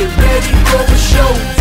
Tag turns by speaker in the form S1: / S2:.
S1: get ready for the show.